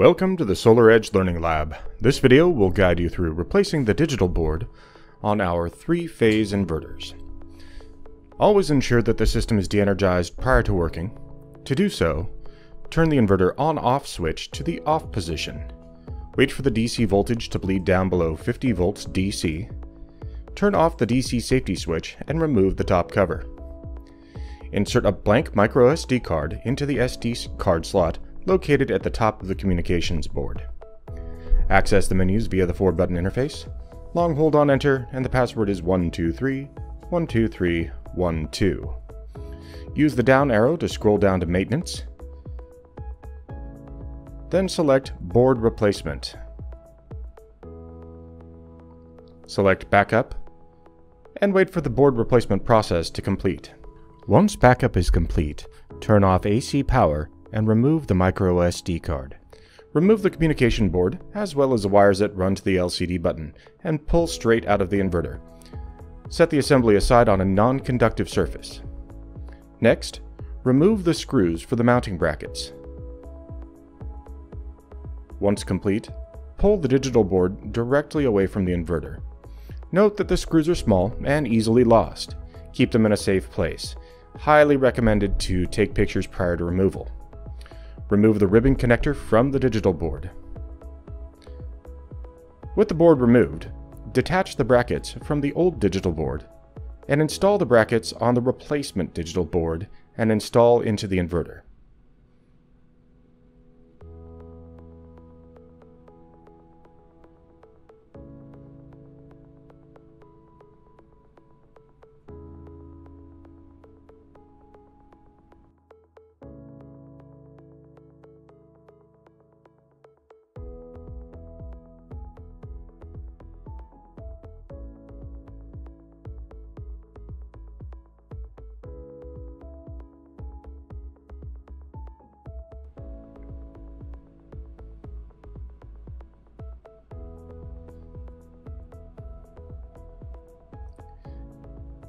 Welcome to the SolarEdge Learning Lab. This video will guide you through replacing the digital board on our three-phase inverters. Always ensure that the system is de-energized prior to working. To do so, turn the inverter on-off switch to the off position. Wait for the DC voltage to bleed down below 50 volts DC. Turn off the DC safety switch and remove the top cover. Insert a blank microSD card into the SD card slot located at the top of the communications board. Access the menus via the 4-button interface. Long hold on enter, and the password is 123 12312. Use the down arrow to scroll down to Maintenance. Then select Board Replacement. Select Backup, and wait for the board replacement process to complete. Once backup is complete, turn off AC power and remove the micro SD card. Remove the communication board, as well as the wires that run to the LCD button, and pull straight out of the inverter. Set the assembly aside on a non-conductive surface. Next, remove the screws for the mounting brackets. Once complete, pull the digital board directly away from the inverter. Note that the screws are small and easily lost. Keep them in a safe place. Highly recommended to take pictures prior to removal. Remove the ribbon connector from the digital board. With the board removed, detach the brackets from the old digital board and install the brackets on the replacement digital board and install into the inverter.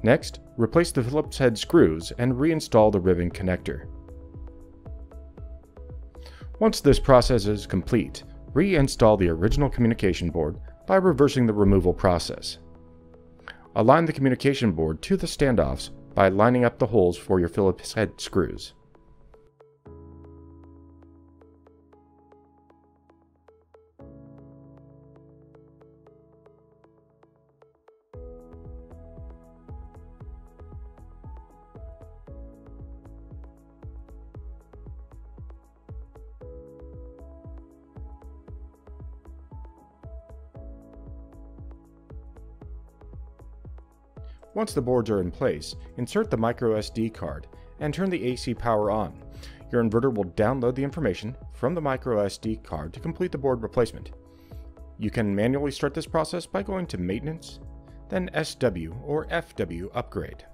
Next, replace the Phillips head screws and reinstall the ribbon connector. Once this process is complete, reinstall the original communication board by reversing the removal process. Align the communication board to the standoffs by lining up the holes for your Phillips head screws. Once the boards are in place, insert the microSD card and turn the AC power on. Your inverter will download the information from the microSD card to complete the board replacement. You can manually start this process by going to Maintenance, then SW or FW Upgrade.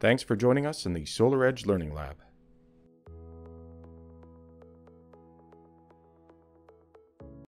Thanks for joining us in the SolarEdge Learning Lab.